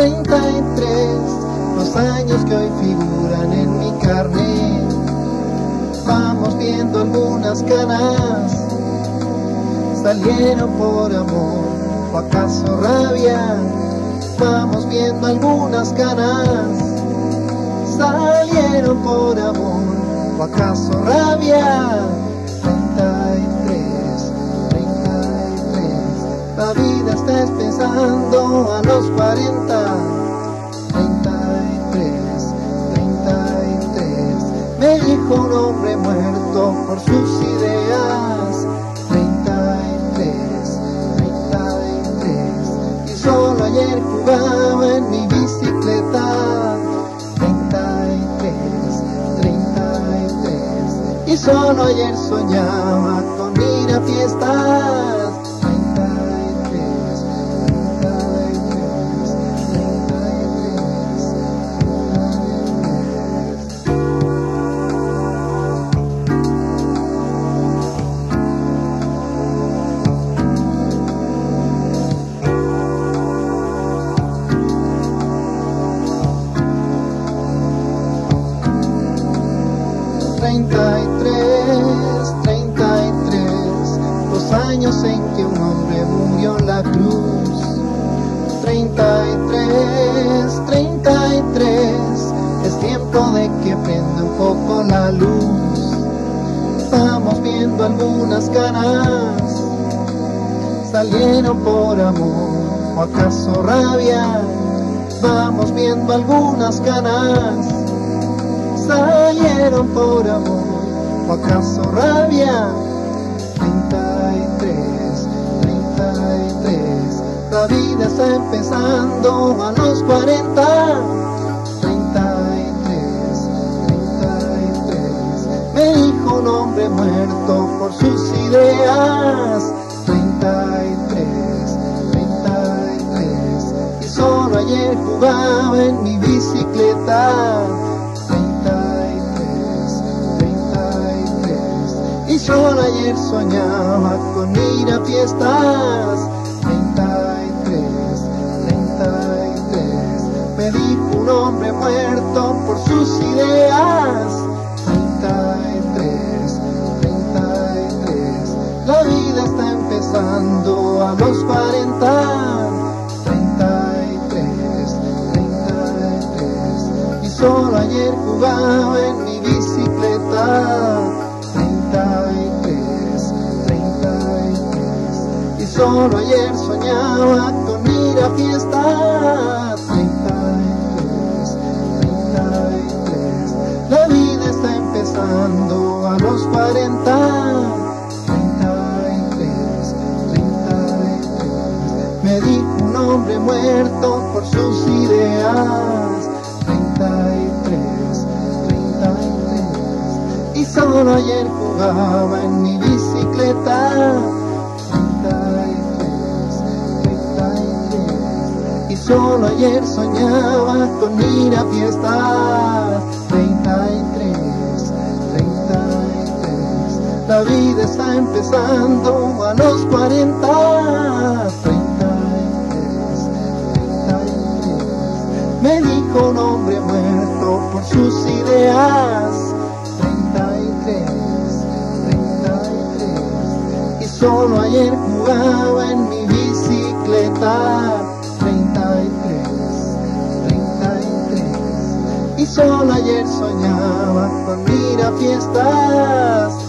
33, los años que hoy figuran en mi carne. Vamos viendo algunas canas, salieron por amor, o acaso rabia. Vamos viendo algunas canas salieron por amor, o acaso rabia. 33, 33, la vida está empezando a los 40. Dijo un hombre muerto por sus ideas. 33, 33, y solo ayer jugaba en mi bicicleta. 33, 33 Y solo ayer soñaba con ir a fiestas 33, 33, los años en que un hombre murió en la cruz. 33, 33, es tiempo de que prenda un poco la luz. Vamos viendo algunas caras, salieron por amor, o acaso rabia. Vamos viendo algunas caras salieron por amor, o acaso rabia. 33, 33, la vida está empezando a los 40. 33, 33, me dijo un hombre muerto por sus ideas. 33, 33, y solo ayer jugaba en mi bicicleta. Solo ayer soñaba con ir a fiestas. 33, 33 Me dijo un hombre muerto por sus ideas. 33, 33 La vida está empezando a los 40 33, 33 Y solo ayer jugaba en mi bicicleta. 33, solo ayer soñaba con ir a fiestas. 33, 33 La vida está empezando a los 40 33, 33 Me dijo un hombre muerto por sus ideas. 33, 33 Y solo ayer jugaba en mi bicicleta solo ayer soñaba con ir a fiestas. 33, 33 La vida está empezando a los 40 33, 33 Me dijo un hombre muerto por sus ideas. 33, 33 Y solo ayer jugaba en mi bicicleta Y solo ayer soñaba con ir a fiestas